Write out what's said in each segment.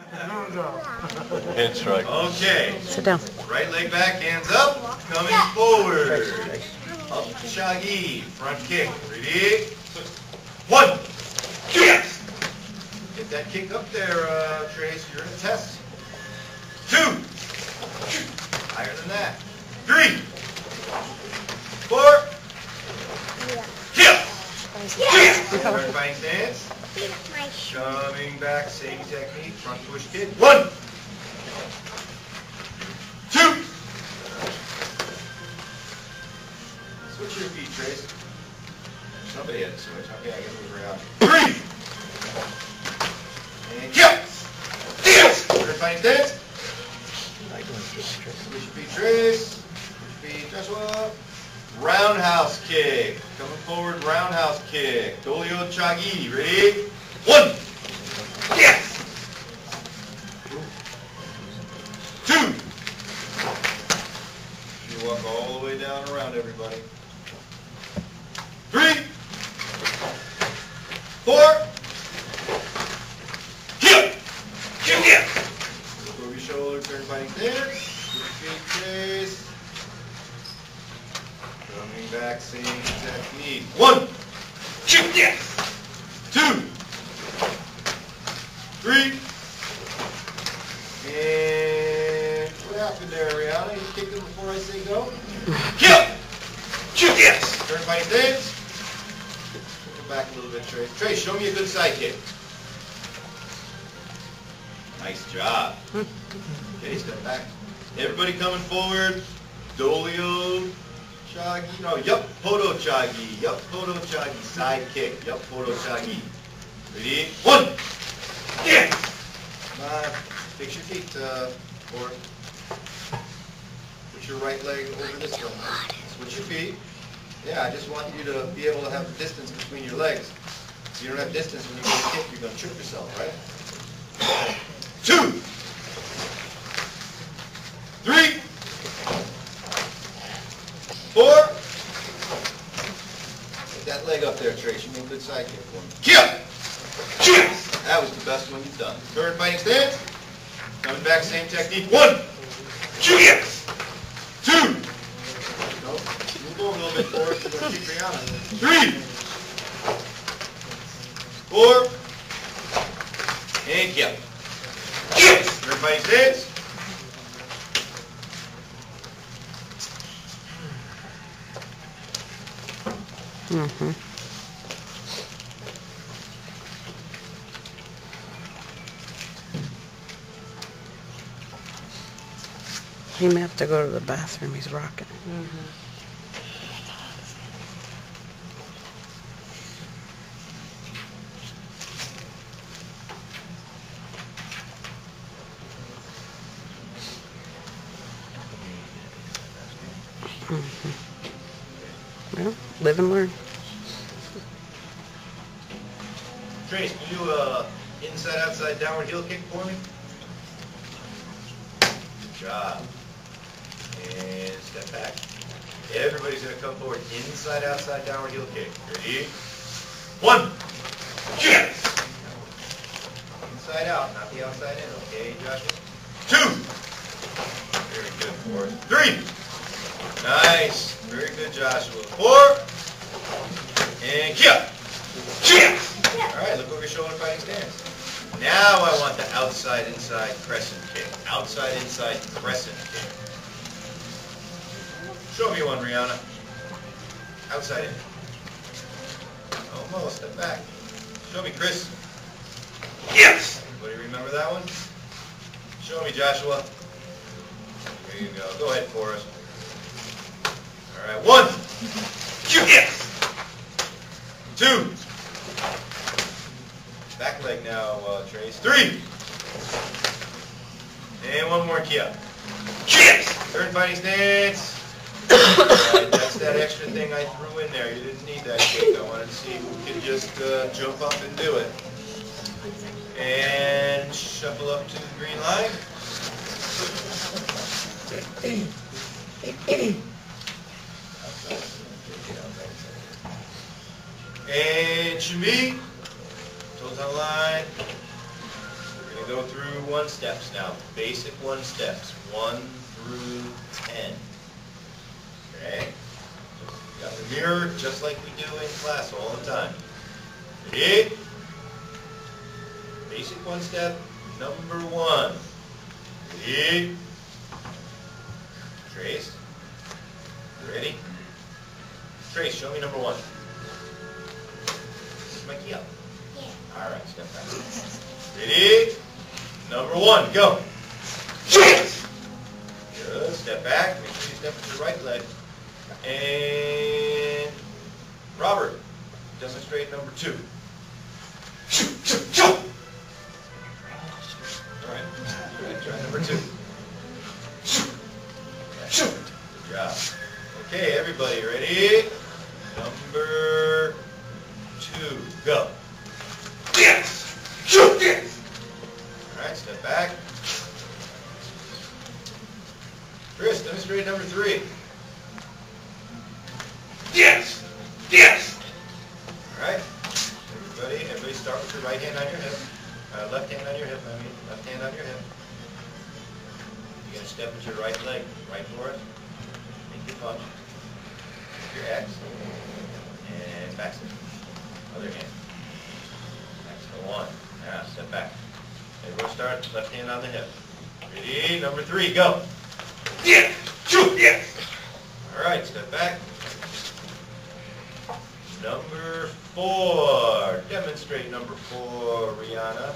Head strike. Okay. Sit down. Right leg back, hands up, coming forward. Up chagi, front kick. Ready? One. Yes. Get that kick up there, uh, Trayce. You're in a test. Two. Higher than that. Three. Four. Kill. Turn fighting stance. Coming back, same technique, front push kick. One. Two. Switch your feet, Trayce. Somebody had to switch. Okay, I guess it was around. Three. And kill. Yes. Turn fighting stance. Switch your feet, Trayce. Switch your feet, Joshua. Roundhouse kick. Coming forward, roundhouse kick. Dolio Chagi. Ready? One. Yes. Two. You walk all the way down around everybody. Three. Four. Kill. Kill. Yeah. Look over your shoulder, turn fighting stance. Switch feet, chase. Coming back, same technique. One. Two. Yes. Two. Three. And what happened there, Reanna? You kicked him before I say go? Kill. Shoot. Yes. Turn fighting stance. Come back a little bit, Trayce. Trayce, show me a good side kick. Nice job. Okay, step back. Everybody coming forward. Dolio, Chagi. No, yup, Poto Chagi. Yup, Poto Chagi. Side kick. Yup, Poto Chagi. Ready? One. Yeah. On. Fix your feet, uh, or put your right leg over this one. Switch your feet. Yeah, I just want you to be able to have distance between your legs. If you don't have distance when you go kick, you're going to trip yourself, right? Two. Three. Four. Get that leg up there, Trayce. You made a good side kick for me. Kill. Yes. That was the best one you've done. Third fighting stance. Coming back, same technique. One. Yes. Two. No. Move over a little bit forward. You're going to. Three. Four. And kill. Third fighting stance. Mm-hmm. He may have to go to the bathroom. He's rocking. Mm-hmm. Live and learn. Trayce, can you uh, do a inside-outside downward heel kick for me? Good job. And step back. Everybody's going to come forward. Inside-outside downward heel kick. Ready? One. Yes. Inside out, not the outside in. Okay, Joshua? Two. Very good. Four. Three. Nice. Very good, Joshua. Four. And kill. Yes. All right, look over your shoulder fighting stance. Now I want the outside inside crescent kick. Outside inside crescent kick. Show me one, Reanna. Outside in. Almost. Step back. Show me, Chris. Yes. Anybody remember that one? Show me, Joshua. There you go. Go ahead for us. All right. One. Yes. Two. Back leg now, uh, Trayce. Three. And one more key Kia. Yes! Third fighting stance. Alright, that's that extra thing I threw in there. You didn't need that kick. I wanted to see who could just uh, jump up and do it. And shuffle up to the green line. And Shimi. Toes on line. We're going to go through one steps now. Basic one steps, one through ten. Okay? Got the mirror just like we do in class all the time. Ready? Basic one step, number one. Ready? Trayce. Ready? Trayce, show me number one. My key up? Yeah. All right, step back. Ready? Number one, go. Good. Step back. Make sure you step with your right leg. And Robert, demonstrate number two. All right. All right, try number two. Good job. Okay, everybody, back. Chris, demonstrate number three. Yes! Yes! All right. Everybody, everybody start with your right hand on your hip. Uh, left hand on your hip, I mean, left hand on your hip. You're gonna step with your right leg, right for it. Make your punch. Your X. And back step. Other hand. That's the one. Now, step back. Everyone start, left hand on the hip. Ready, number three, go. Yes! Shoot! Yes! All right, step back. Number four. Demonstrate number four, Reanna.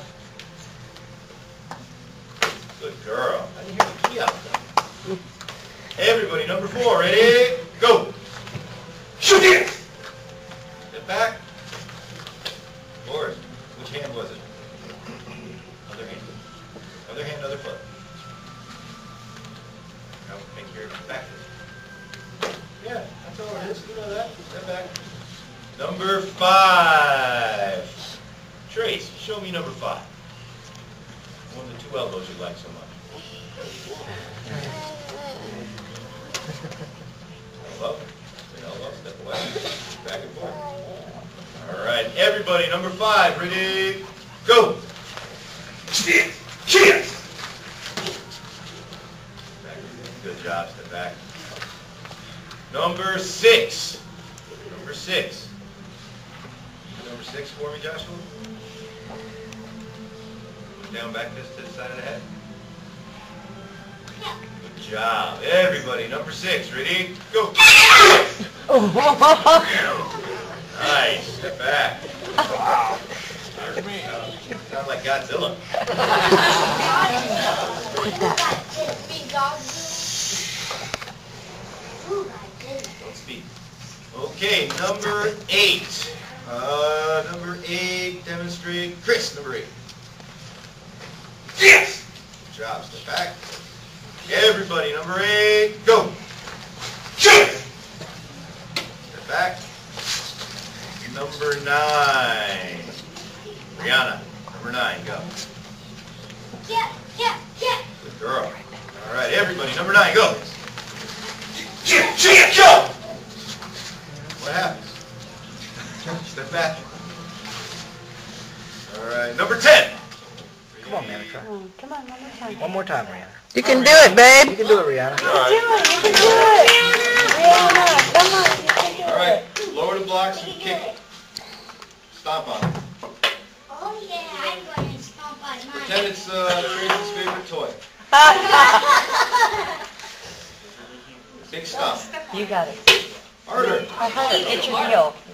Good girl. I didn't hear the key out. Everybody, number four. Ready? Go. Shoot! Yes! Five. Trayce, show me number five. One of the two elbows you like so much. Elbow. Elbow. Step away. Back and forth. All right, everybody, number five. Ready? Go. Job. Everybody, number six. Ready? Go. Nice. Step back. Sound like Godzilla. Big dog. Ooh, I. Don't speak. Okay, number eight. Uh, number eight, demonstrate. Chris, number eight. Yes! Good job. Step back. Everybody, number eight, go. Shoot! Step back. Number nine. Reanna, number nine, go. Yeah, yeah, yeah. Good girl. All right, everybody, number nine, go. Yes! Yes! Go! What happens? Step back. All right, number ten. Come on, man, try. Come on, one more time. One more time, Reanna. You can do it, babe. You babe. can do it, Reanna. All right. You can do it. Reanna, come on, you can do All right, lower the blocks and kick it. Stomp on it. Oh, yeah, I'm going to stomp on Pretend it's uh, Tracy's favorite toy. Big stomp. You got it. Harder. It's your heel. Come